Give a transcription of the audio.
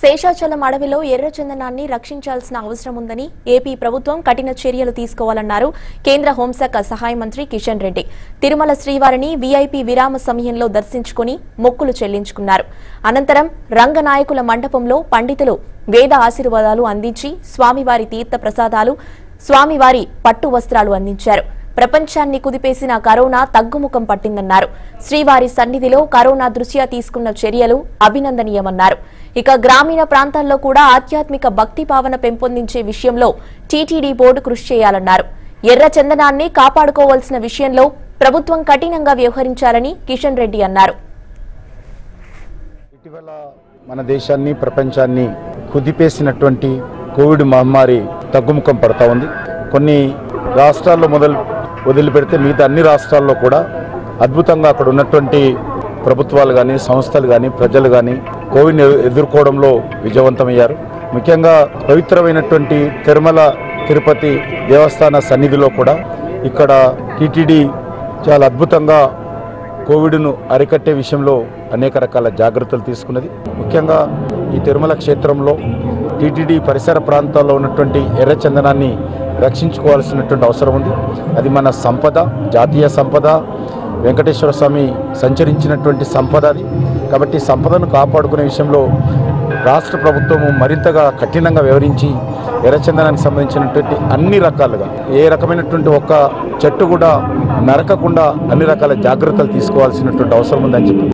శేషాచలం అడవిలో ఎర్రచందనాన్ని రక్షించాల్సిన అవసరం ఉందని ఏపీ ప్రభుత్వం కఠిన చర్యలు తీసుకోవాలన్నారు కేంద్ర హోంశాఖ సహాయ మంత్రి కిషన్ రెడ్డి. తిరుమల శ్రీవారిని వీఐపీ విరామ సమయంలో దర్శించుకుని మొక్కులు చెల్లించుకున్నారు. అనంతరం రంగనాయకుల మండపంలో పండితులు వేద ఆశీర్వాదాలు అందించి స్వామివారి తీర్థ ప్రసాదాలు స్వామివారి పట్టు వస్త్రాలు అందించారు. ప్రపంచాన్ని కుదిపేసిన కరోనా తగ్గుముఖం పట్టిందన్నారు. శ్రీవారి సన్నిధిలో కరోనా దృష్ట్యా తీసుకున్న చర్యలు అభినందనీయమన్నారు. ఇక గ్రామీణ ప్రాంతాల్లో కూడా ఆధ్యాత్మిక భక్తి భావన పెంపొందించే విషయంలో టీటీడీ బోర్డు కృషి చేయాలన్నారు. ఎర్ర చందనాన్ని కాపాడుకోవాల్సిన విషయంలో ప్రభుత్వం కఠినంగా వ్యవహరించాలని కిషన్ రెడ్డి అన్నారు. ఇటీవల మన దేశాన్ని ప్రపంచాన్ని కుదిపేసినటువంటి కోవిడ్ మహమ్మారి తగ్గుముఖం పడతా ఉంది. కొన్ని రాష్ట్రాల్లో మొదలు వదిలిపెడితే మిగతా అన్ని రాష్ట్రాల్లో కూడా అద్భుతంగా అక్కడ ఉన్నటువంటి ప్రభుత్వాలు కానీ సంస్థలు కానీ ప్రజలు కానీ కోవిడ్ని ఎదు- ఎదుర్కోవడంలో విజయవంతమయ్యారు. ముఖ్యంగా పవిత్రమైనటువంటి తిరుమల తిరుపతి దేవస్థాన సన్నిధిలో కూడా ఇక్కడ టీటీడీ చాలా అద్భుతంగా కోవిడ్ను అరికట్టే విషయంలో అనేక రకాల జాగ్రత్తలు తీసుకున్నది. ముఖ్యంగా ఈ తిరుమల క్షేత్రంలో టీటీడీ పరిసర ప్రాంతాల్లో ఉన్నటువంటి ఎర్రచందనాన్ని రక్షించుకోవాల్సినటువంటి అవసరం ఉంది. అది మన సంపద జాతీయ సంపద వెంకటేశ్వర స్వామి సంచరించినటువంటి సంపద అది. కాబట్టి సంపదను కాపాడుకునే విషయంలో రాష్ట్ర ప్రభుత్వము మరింతగా కఠినంగా వ్యవహరించి ఎర్రచందనానికి సంబంధించినటువంటి అన్ని రకాలుగా ఏ రకమైనటువంటి ఒక్క చెట్టు కూడా నరకకుండా అన్ని రకాల జాగ్రత్తలు తీసుకోవాల్సినటువంటి అవసరం ఉందని చెప్పి